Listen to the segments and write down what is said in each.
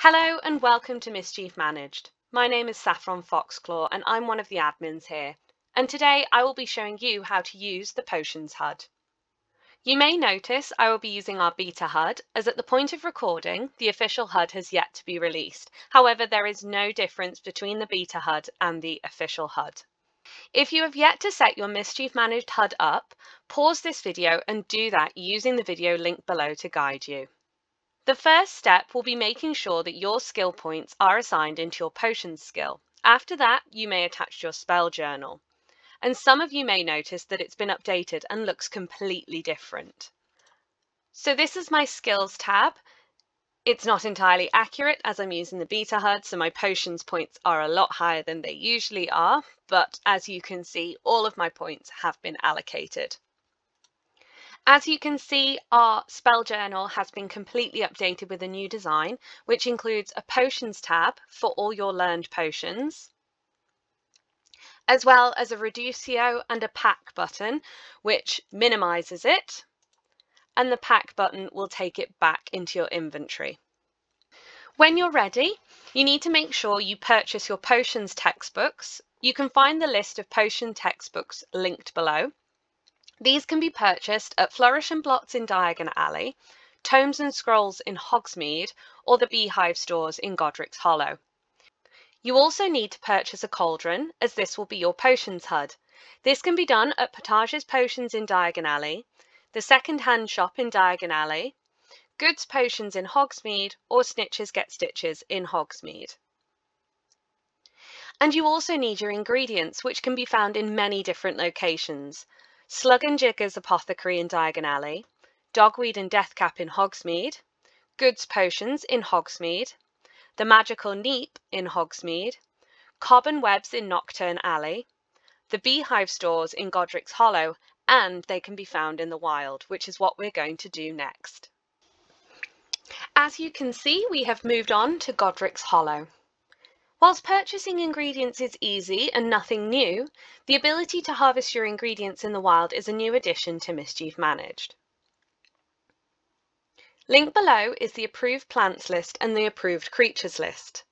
Hello and welcome to Mischief Managed. My name is Saffron Foxclaw and I'm one of the admins here. And today I will be showing you how to use the Potions HUD. You may notice I will be using our beta HUD as at the point of recording, the official HUD has yet to be released. However, there is no difference between the beta HUD and the official HUD. If you have yet to set your Mischief Managed HUD up, pause this video and do that using the video link below to guide you. The first step will be making sure that your skill points are assigned into your potions skill. After that, you may attach your spell journal. And some of you may notice that it's been updated and looks completely different. So this is my skills tab. It's not entirely accurate as I'm using the beta HUD, so my potions points are a lot higher than they usually are, but as you can see, all of my points have been allocated. As you can see, our spell journal has been completely updated with a new design, which includes a potions tab for all your learned potions, as well as a reducio and a pack button, which minimizes it, and the pack button will take it back into your inventory. When you're ready, you need to make sure you purchase your potions textbooks. You can find the list of potion textbooks linked below. These can be purchased at Flourish and Blotts in Diagon Alley, Tomes and Scrolls in Hogsmeade, or the Beehive stores in Godric's Hollow. You also need to purchase a cauldron, as this will be your potions HUD. This can be done at Potage's Potions in Diagon Alley, the second hand shop in Diagon Alley, Goods Potions in Hogsmeade, or Snitches Get Stitches in Hogsmeade. And you also need your ingredients, which can be found in many different locations. Slug and Jigger's Apothecary in Diagon Alley, Dogweed and Deathcap in Hogsmeade, Goods Potions in Hogsmeade, The Magical Neep in Hogsmeade, Cobb and Webb's in Knockturn Alley, the Beehive stores in Godric's Hollow, and they can be found in the wild, which is what we're going to do next. As you can see, we have moved on to Godric's Hollow. Whilst purchasing ingredients is easy and nothing new, the ability to harvest your ingredients in the wild is a new addition to Mischief Managed. Link below is the approved plants list and the approved creatures list.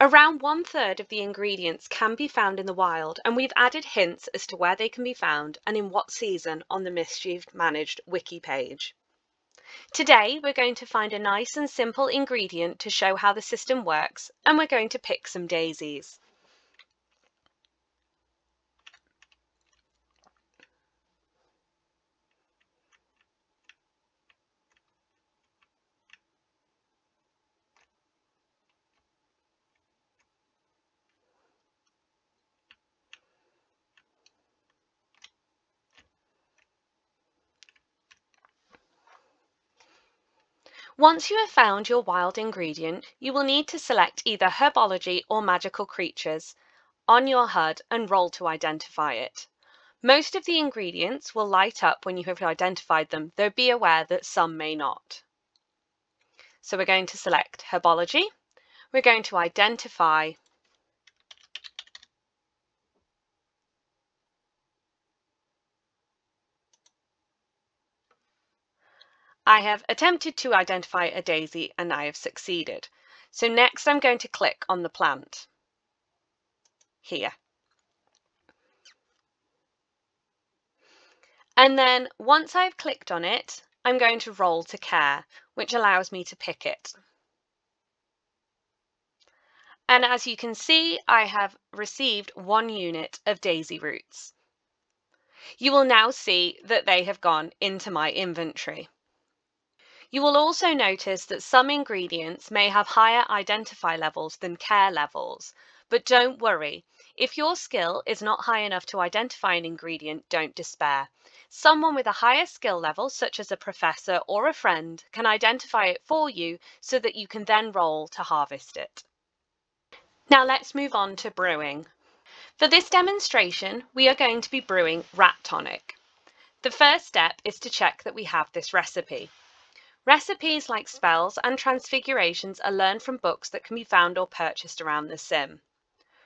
Around one third of the ingredients can be found in the wild and we've added hints as to where they can be found and in what season on the Mischief Managed wiki page. Today we're going to find a nice and simple ingredient to show how the system works and we're going to pick some daisies. Once you have found your wild ingredient, you will need to select either herbology or magical creatures on your HUD and roll to identify it. Most of the ingredients will light up when you have identified them, though be aware that some may not. So we're going to select herbology. We're going to identify I have attempted to identify a daisy and I have succeeded. So next I'm going to click on the plant here. And then once I've clicked on it, I'm going to roll to care, which allows me to pick it. And as you can see, I have received one unit of daisy roots. You will now see that they have gone into my inventory. You will also notice that some ingredients may have higher identify levels than care levels, but don't worry. If your skill is not high enough to identify an ingredient, don't despair. Someone with a higher skill level, such as a professor or a friend, can identify it for you so that you can then roll to harvest it. Now let's move on to brewing. For this demonstration, we are going to be brewing rat tonic. The first step is to check that we have this recipe. Recipes like spells and transfigurations are learned from books that can be found or purchased around the sim.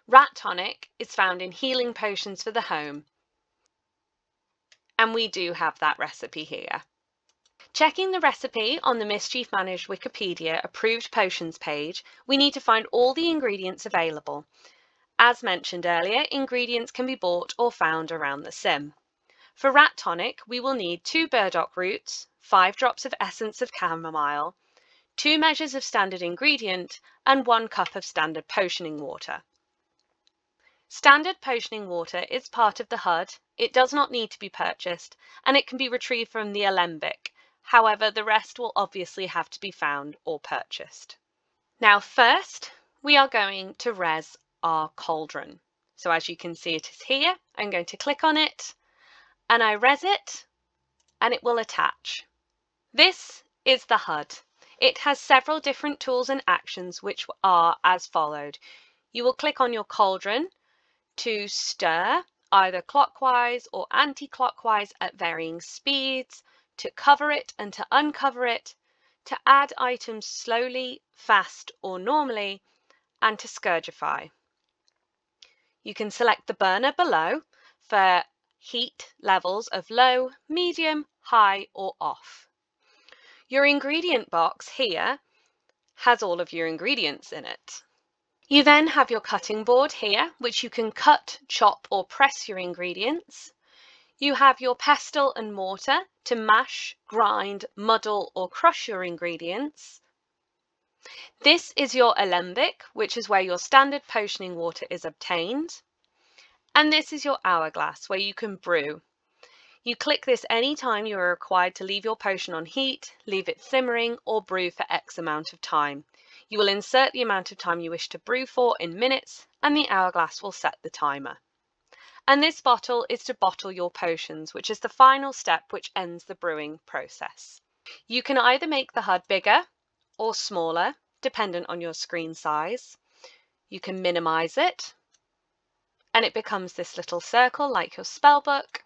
Rat tonic is found in healing potions for the home. And we do have that recipe here. Checking the recipe on the Mischief Managed Wikipedia approved potions page, we need to find all the ingredients available. As mentioned earlier, ingredients can be bought or found around the sim. For rat tonic, we will need two burdock roots, five drops of essence of chamomile, two measures of standard ingredient, and one cup of standard potioning water. Standard potioning water is part of the HUD. It does not need to be purchased, and it can be retrieved from the alembic. However, the rest will obviously have to be found or purchased. Now, first, we are going to res our cauldron. So as you can see, it is here. I'm going to click on it and I res it and it will attach. This is the HUD. It has several different tools and actions which are as followed. You will click on your cauldron to stir either clockwise or anti-clockwise at varying speeds, to cover it and to uncover it, to add items slowly, fast or normally, and to scourgify. You can select the burner below for heat levels of low, medium, high or off. Your ingredient box here has all of your ingredients in it. You then have your cutting board here, which you can cut, chop or press your ingredients. You have your pestle and mortar to mash, grind, muddle or crush your ingredients. This is your alembic, which is where your standard potioning water is obtained. And this is your hourglass where you can brew. You click this anytime you are required to leave your potion on heat, leave it simmering or brew for X amount of time. You will insert the amount of time you wish to brew for in minutes and the hourglass will set the timer. And this bottle is to bottle your potions, which is the final step which ends the brewing process. You can either make the HUD bigger or smaller, dependent on your screen size. You can minimize it and it becomes this little circle like your spell book.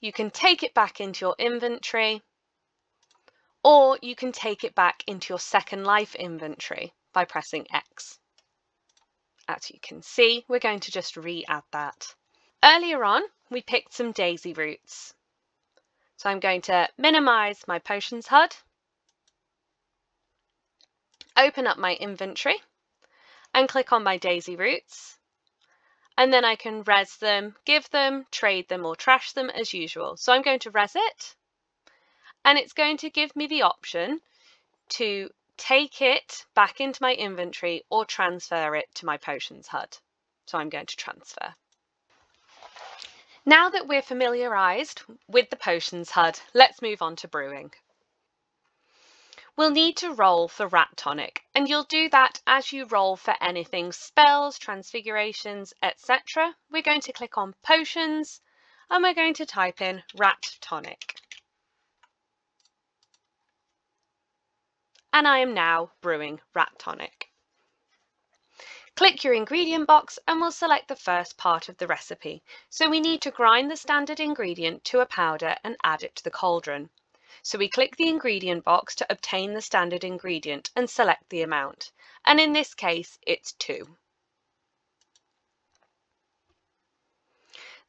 You can take it back into your inventory or you can take it back into your second life inventory by pressing X. As you can see, we're going to just re-add that. Earlier on, we picked some daisy roots. So I'm going to minimize my potions HUD, open up my inventory and click on my daisy roots and then I can res them, give them, trade them or trash them as usual. So I'm going to res it and it's going to give me the option to take it back into my inventory or transfer it to my potions HUD. So I'm going to transfer. Now that we're familiarised with the potions HUD, let's move on to brewing. We'll need to roll for rat tonic, and you'll do that as you roll for anything spells, transfigurations, etc. We're going to click on potions and we're going to type in rat tonic. And I am now brewing rat tonic. Click your ingredient box and we'll select the first part of the recipe. So we need to grind the standard ingredient to a powder and add it to the cauldron. So we click the ingredient box to obtain the standard ingredient and select the amount. And in this case, it's two.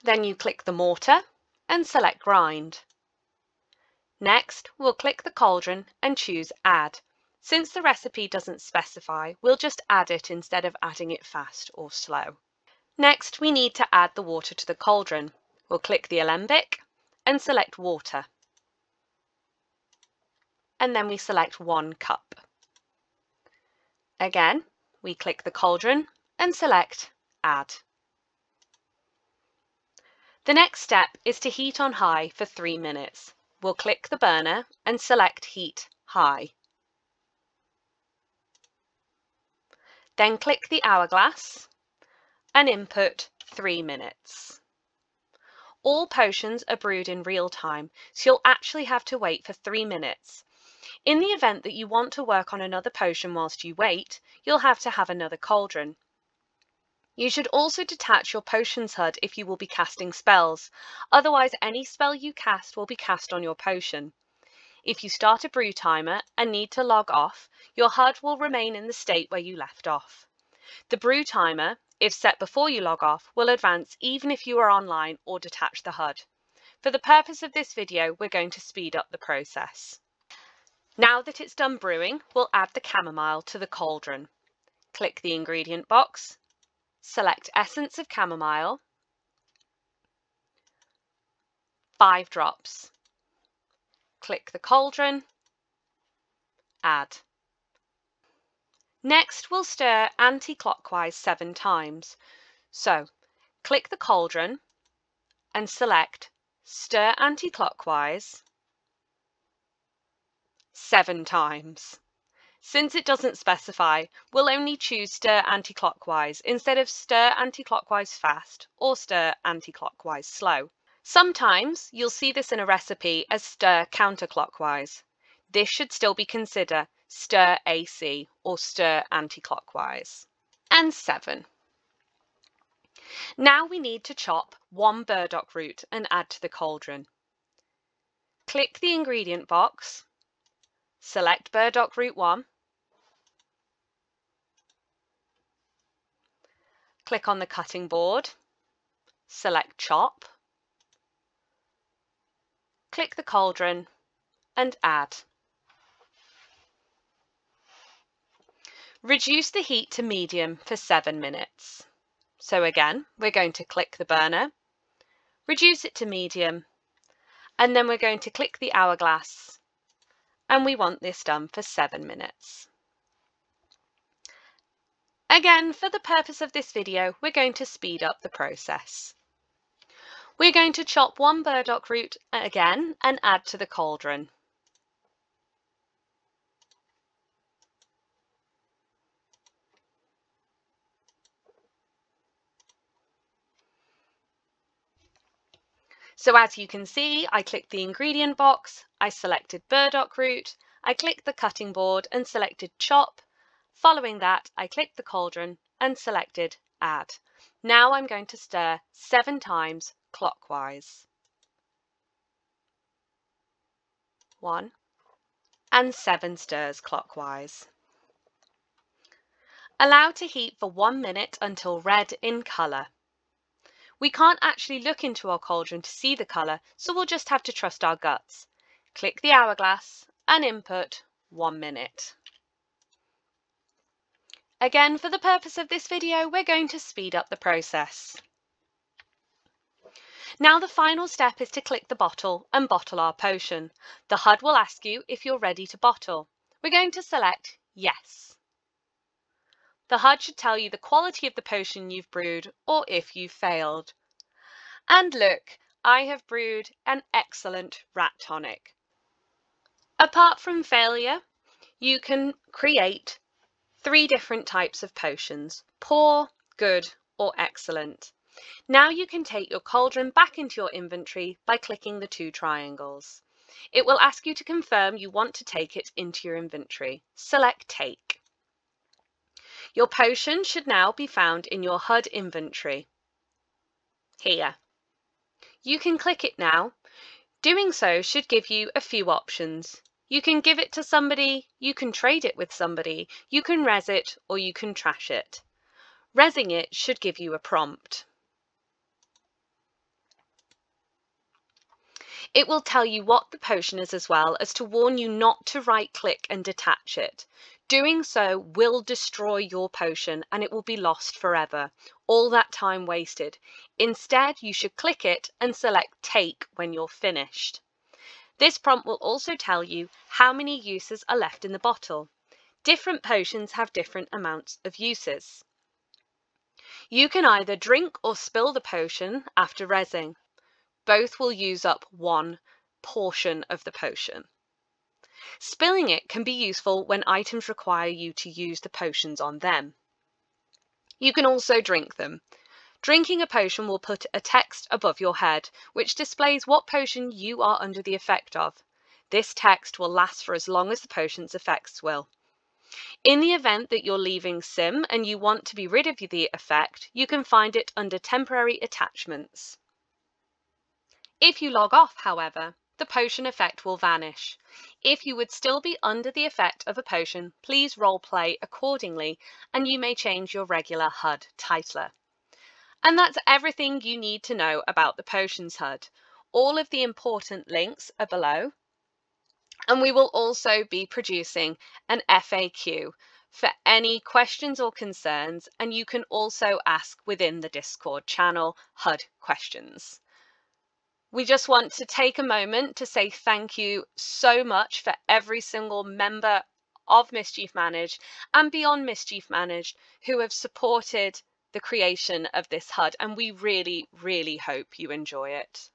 Then you click the mortar and select grind. Next, we'll click the cauldron and choose add. Since the recipe doesn't specify, we'll just add it instead of adding it fast or slow. Next, we need to add the water to the cauldron. We'll click the alembic and select water and then we select one cup. Again, we click the cauldron and select add. The next step is to heat on high for three minutes. We'll click the burner and select heat high. Then click the hourglass and input three minutes. All potions are brewed in real time, so you'll actually have to wait for three minutes. In the event that you want to work on another potion whilst you wait, you'll have to have another cauldron. You should also detach your potions HUD if you will be casting spells, otherwise any spell you cast will be cast on your potion. If you start a brew timer and need to log off, your HUD will remain in the state where you left off. The brew timer, if set before you log off, will advance even if you are online or detach the HUD. For the purpose of this video, we're going to speed up the process. Now that it's done brewing, we'll add the chamomile to the cauldron. Click the ingredient box, select essence of chamomile, five drops. Click the cauldron, add. Next, we'll stir anti-clockwise seven times. So, click the cauldron and select Stir anti-clockwise seven times. Since it doesn't specify, we'll only choose stir anti-clockwise instead of stir anti-clockwise fast or stir anti-clockwise slow. Sometimes you'll see this in a recipe as stir counterclockwise. This should still be considered stir AC or stir anti-clockwise. And seven. Now we need to chop one burdock root and add to the cauldron. Click the ingredient box, select burdock root 1, click on the cutting board, select chop, click the cauldron and add. Reduce the heat to medium for 7 minutes. So again, we're going to click the burner, reduce it to medium, and then we're going to click the hourglass, and we want this done for 7 minutes. Again, for the purpose of this video, we're going to speed up the process. We're going to chop one burdock root again and add to the cauldron. So as you can see, I clicked the ingredient box, I selected burdock root, I clicked the cutting board and selected chop. Following that, I clicked the cauldron and selected add. Now I'm going to stir seven times clockwise. One and seven stirs clockwise. Allow to heat for one minute until red in colour. We can't actually look into our cauldron to see the colour, so we'll just have to trust our guts. Click the hourglass and input one minute. Again, for the purpose of this video, we're going to speed up the process. Now the final step is to click the bottle and bottle our potion. The HUD will ask you if you're ready to bottle. We're going to select yes. The HUD should tell you the quality of the potion you've brewed or if you've failed. And look, I have brewed an excellent rat tonic. Apart from failure, you can create three different types of potions, poor, good or excellent. Now you can take your cauldron back into your inventory by clicking the two triangles. It will ask you to confirm you want to take it into your inventory. Select Take. Your potion should now be found in your HUD inventory. Here. You can click it now. Doing so should give you a few options. You can give it to somebody, you can trade it with somebody, you can res it, or you can trash it. Resing it should give you a prompt. It will tell you what the potion is as well as to warn you not to right click and detach it. Doing so will destroy your potion and it will be lost forever. All that time wasted. Instead, you should click it and select take when you're finished. This prompt will also tell you how many uses are left in the bottle. Different potions have different amounts of uses. You can either drink or spill the potion after resing both will use up one portion of the potion. Spilling it can be useful when items require you to use the potions on them. You can also drink them. Drinking a potion will put a text above your head, which displays what potion you are under the effect of. This text will last for as long as the potion's effects will. In the event that you're leaving Sim and you want to be rid of the effect, you can find it under Temporary Attachments. If you log off, however, the potion effect will vanish. If you would still be under the effect of a potion, please role play accordingly and you may change your regular HUD titler. And that's everything you need to know about the Potions HUD. All of the important links are below. And we will also be producing an FAQ for any questions or concerns, and you can also ask within the Discord channel HUD questions. We just want to take a moment to say thank you so much for every single member of Mischief Managed and beyond Mischief Managed who have supported the creation of this HUD, and we really, really hope you enjoy it.